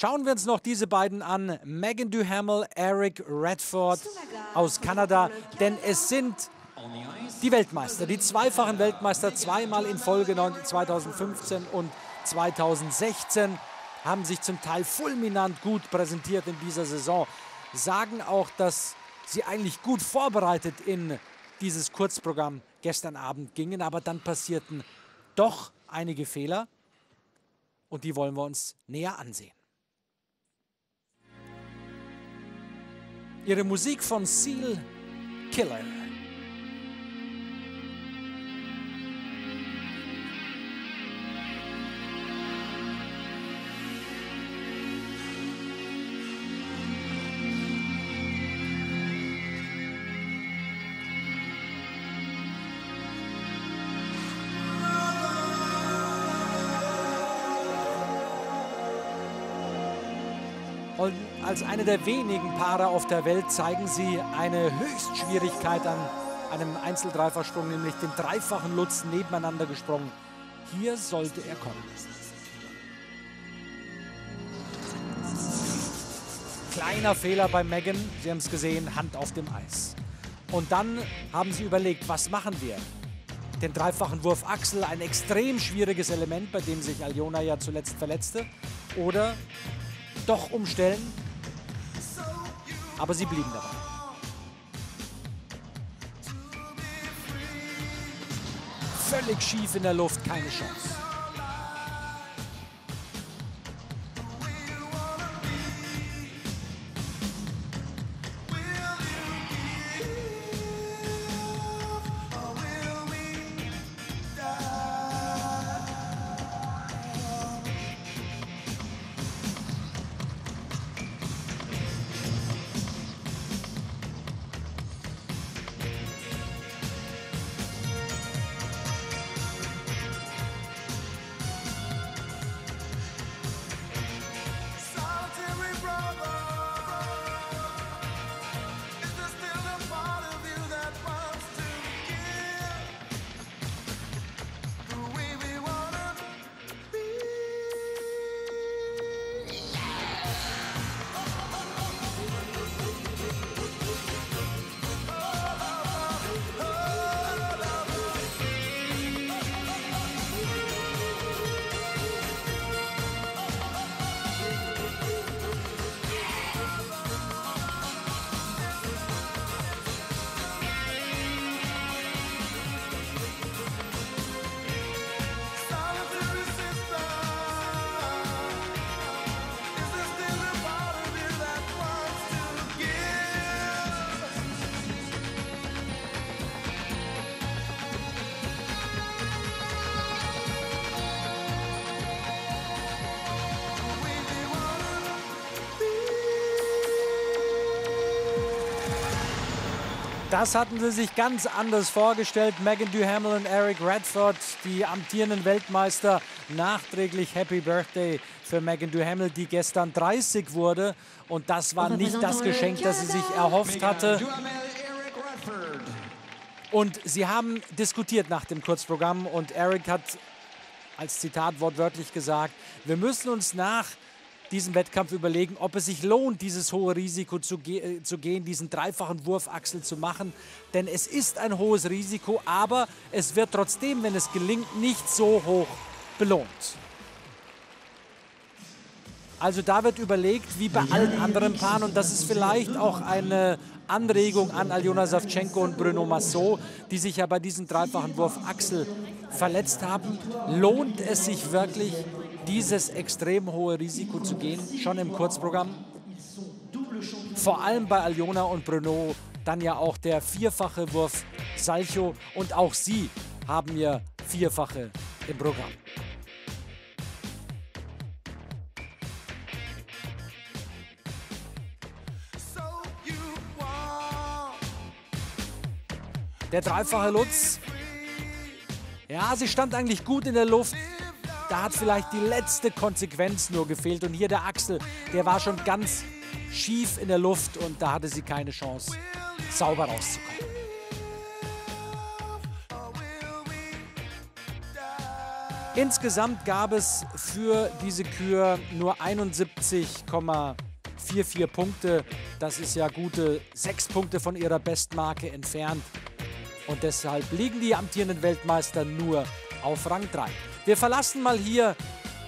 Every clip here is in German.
Schauen wir uns noch diese beiden an. Megan Duhamel, Eric Redford aus Kanada. Denn es sind die Weltmeister, die zweifachen Weltmeister, zweimal in Folge 2015 und 2016, haben sich zum Teil fulminant gut präsentiert in dieser Saison. Sagen auch, dass sie eigentlich gut vorbereitet in dieses Kurzprogramm gestern Abend gingen, aber dann passierten doch einige Fehler und die wollen wir uns näher ansehen. Ihre Musik von Seal Killer. Und als eine der wenigen Paare auf der Welt zeigen sie eine Höchstschwierigkeit an einem Einzeldreifersprung, nämlich den dreifachen Lutz nebeneinander gesprungen. Hier sollte er kommen. Kleiner Fehler bei Megan, Sie haben es gesehen, Hand auf dem Eis. Und dann haben sie überlegt, was machen wir? Den dreifachen Wurf Axel, ein extrem schwieriges Element, bei dem sich Aljona ja zuletzt verletzte. Oder doch umstellen. Aber sie blieben dabei. Völlig schief in der Luft, keine Chance. Das hatten sie sich ganz anders vorgestellt. Megan Duhamel und Eric Radford, die amtierenden Weltmeister. Nachträglich Happy Birthday für Megan Duhamel, die gestern 30 wurde. Und das war nicht das Geschenk, das sie sich erhofft hatte. Und sie haben diskutiert nach dem Kurzprogramm und Eric hat als Zitat wortwörtlich gesagt, wir müssen uns nach diesem Wettkampf überlegen, ob es sich lohnt, dieses hohe Risiko zu, ge äh, zu gehen, diesen dreifachen Wurfachsel zu machen. Denn es ist ein hohes Risiko, aber es wird trotzdem, wenn es gelingt, nicht so hoch belohnt. Also da wird überlegt, wie bei allen anderen Paaren, und das ist vielleicht auch eine Anregung an Aljona Savchenko und Bruno Massot, die sich ja bei diesem dreifachen Wurf Axel verletzt haben. Lohnt es sich wirklich, dieses extrem hohe Risiko zu gehen, schon im Kurzprogramm? Vor allem bei Aljona und Bruno, dann ja auch der vierfache Wurf Salcho und auch sie haben ja vierfache im Programm. Der dreifache Lutz. Ja, sie stand eigentlich gut in der Luft. Da hat vielleicht die letzte Konsequenz nur gefehlt. Und hier der Axel, der war schon ganz schief in der Luft und da hatte sie keine Chance, sauber rauszukommen. Insgesamt gab es für diese Kür nur 71,44 Punkte. Das ist ja gute sechs Punkte von ihrer Bestmarke entfernt. Und deshalb liegen die amtierenden Weltmeister nur auf Rang 3. Wir verlassen mal hier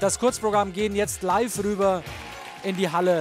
das Kurzprogramm, gehen jetzt live rüber in die Halle.